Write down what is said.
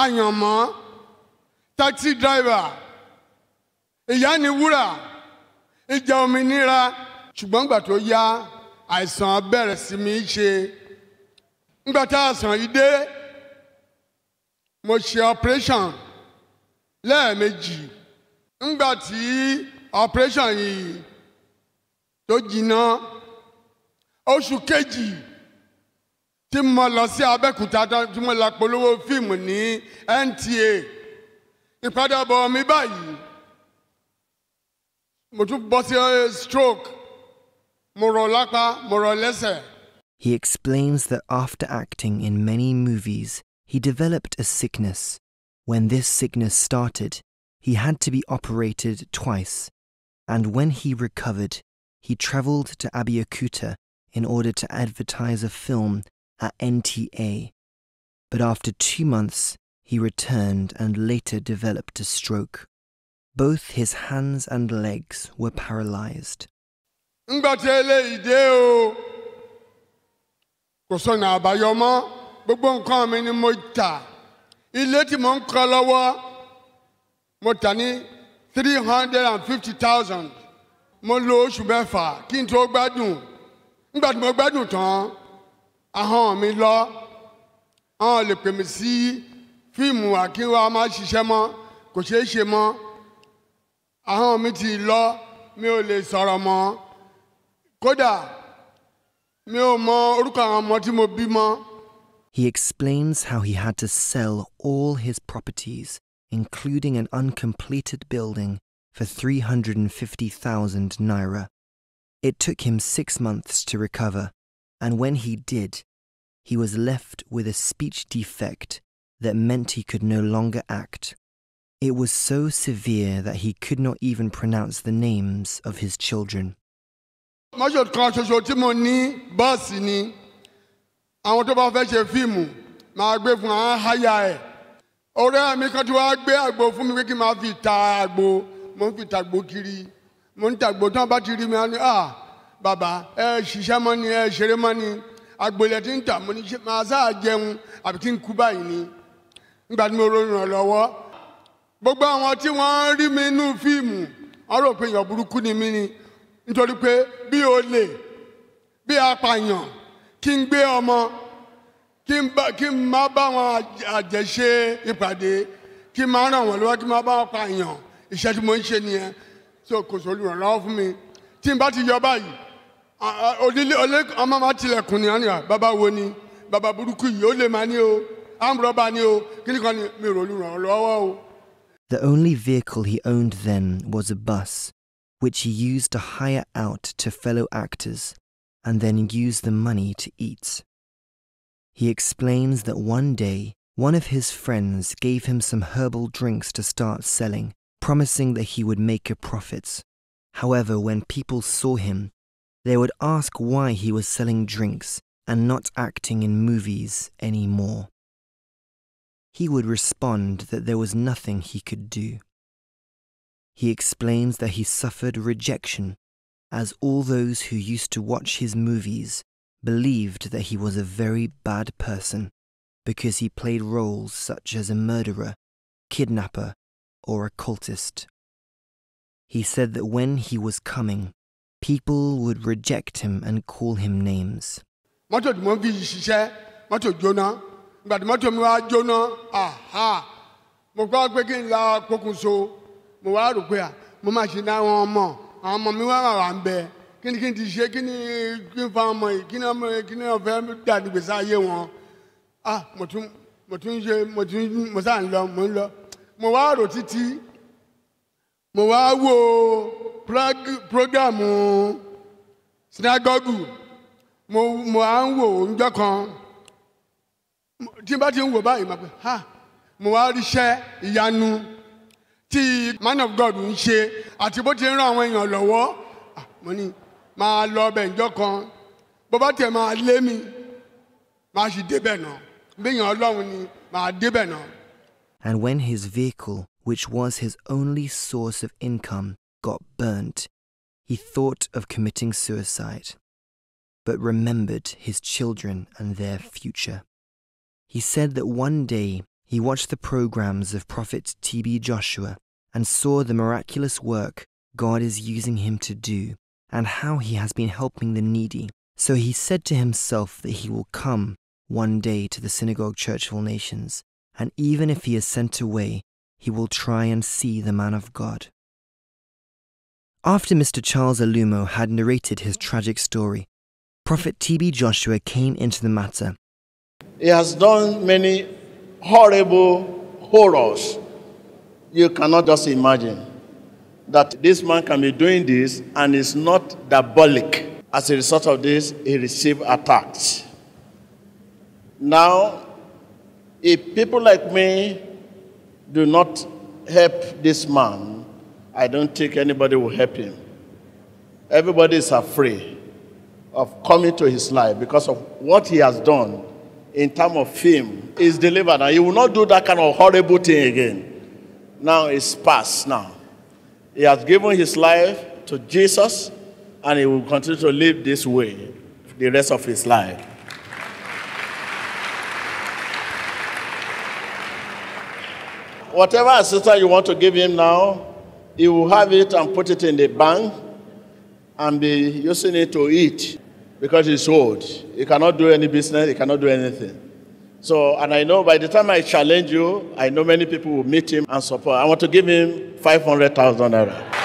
àyànmọ́ taxi driver ìyá ni wúrà ìjà òmìnira. Ṣùgbọ́n gbà tó yá àìsàn bẹ̀rẹ̀ sí mi ṣe. Ńgbà tá àìsàn yìí dé mo ṣe operation lẹ́ẹ̀mejì. Ńgbà tí operation yìí tó jìnnà oṣù kejì tí mo lọ sí abẹ́kúta tí mo polówó ní NTA mi mo bọ́ sí eh, stroke mo rọ lápá mo rọ lẹ́sẹ̀. He explains that after acting in many movies, he developed a sickness. When this sickness started, he had to be operated twice, and when he recovered, he traveled to Abeokuta in order to advertise a film at NTA. But after two months, he returned and later developed a stroke. Both his hands and legs were paralyzed. three hundred and fifty thousand mo lo oṣù mẹ́fà kí n tó gbádùn ńgbà tí mo gbádùn tán ahọ́n mi lọ ahọ́n lè pè mí sí fíìmù àkínwá máa ṣiṣẹ́ mọ́ kò ṣeé ṣe mọ́ ahọ́n mi ti lọ mi ò lè sọ̀rọ̀ mọ́ kódà mi ò mọ orúkọ àwọn ọmọ tí mo bí mọ́. He explains how he had to sell all his properties, including an uncompleted building, for 350,000 naira. It took him six months to recover, and when he did, he was left with a speech defect that meant he could no longer act. It was so severe that he could not even pronounce the names of his children. mo tó n máa fi ta àgbo mo ń fi ta kiri mo ń ta tí wọ́n bá ti rí mi à bàbá ẹ ṣiṣẹ́ mọ́ ni ẹ ṣeré mọ́ ni. Àgbo ilẹ̀ tí ń tà mo ní ṣe máa sáà jẹun àbí kí n kú báyìí ni. Nígbà tí mo ro ìrànlọ́wọ́ gbogbo àwọn tí wọ́n rí mi nínú fíìmù wọ́n rò pé èèyàn burúkú ni mí ni. Nítorí pé bí olè bí apààyàn kí n gbé ọmọ kí n má bá wọn àjẹṣe ìpàdé kí n má ràn wọ́n lọ́wọ́ kí n má bá wọn pààyàn iṣẹ́ tí mo ń ṣe nìyẹn. So kò sí olùrànlọ́wọ́ fún mi. Tí n bá ti yọ báyìí ọmọ ọ̀nìyà ah, bàbá bàbá burúkú ó lè ni o kan ni mi olùrànlọ́wọ́ o. The only vehicle he owned then was a bus, which he used to hire out to fellow actors and then use the money to eat. He explains that one day, one of his friends gave him some herbal drinks to start selling, promising that he would make a profit. However, when people saw him, they would ask why he was selling drinks and not acting in movies anymore. He would respond that there was nothing he could do. He explains that he suffered rejection, as all those who used to watch his movies believed that he was a very bad person because he played roles such as a murderer, kidnapper, or a cultist. He said that when he was coming, people would reject him and call him names. mo wá rò títí. Mo wá wo programu sinagogu mo mo à ń wò ńjọ́ kan. Tí n bá ti ń wò báyìí máa pẹ́ ha! Mo wá ríṣẹ́ ìyanu tí man of God ń ṣe àti bó ti ń ran àwọn èèyàn lọ́wọ́. Mo ní máa lọ ọbẹ̀ ńjọ́ kan. Bó bá tẹ̀ máa lé mi máa sì débẹ̀ náà. Béèyàn ọlọ́run ni máa débẹ̀ náà. And when his vehicle, which was his only source of income, got burnt, he thought of committing suicide, but remembered his children and their future. He said that one day he watched the programs of Prophet T.B. Joshua and saw the miraculous work God is using him to do and how he has been helping the needy. So he said to himself that he will come one day to the Synagogue Church of All Nations, and even if he is sent away, he will try and see the man of God. After Mr. Charles Alumo had narrated his tragic story, Prophet T.B. Joshua came into the matter. He has done many horrible horrors. You cannot just imagine that this man can be doing this and is not diabolic. As a result of this, he received attacks. Now, if people like me do not help this man, I don't think anybody will help him. Everybody is afraid of coming to his life because of what he has done in terms of fame. He's delivered and he will not do that kind of horrible thing again. Now it's past now. He has given his life to Jesus and he will continue to live this way the rest of his life. Whatever assistance you want to give him now, he will have it and put it in the bank and be using it to eat because he's old. He cannot do any business, he cannot do anything. So, and I know by the time I challenge you, I know many people will meet him and support. I want to give him 500,000 naira.